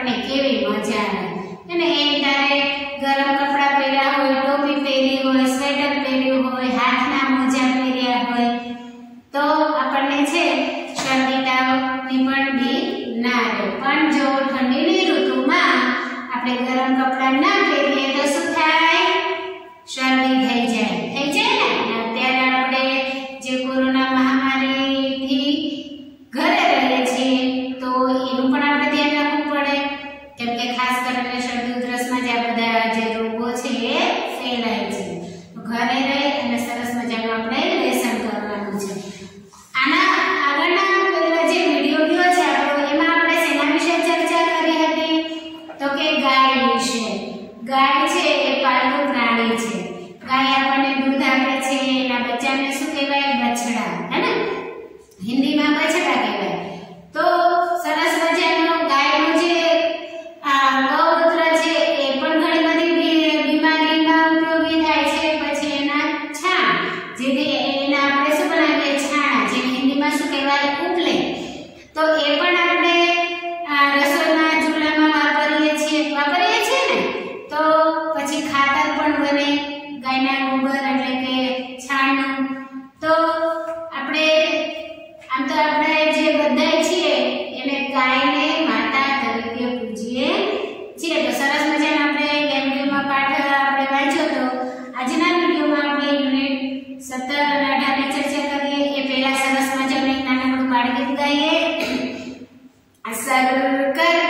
આપણને કેવી મજા આવે असल कर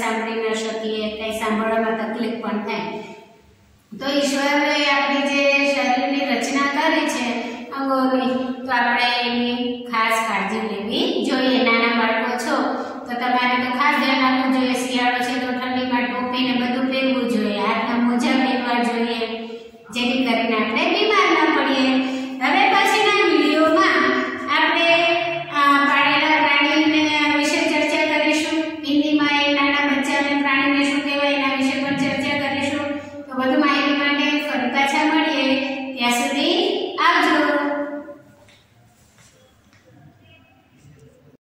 by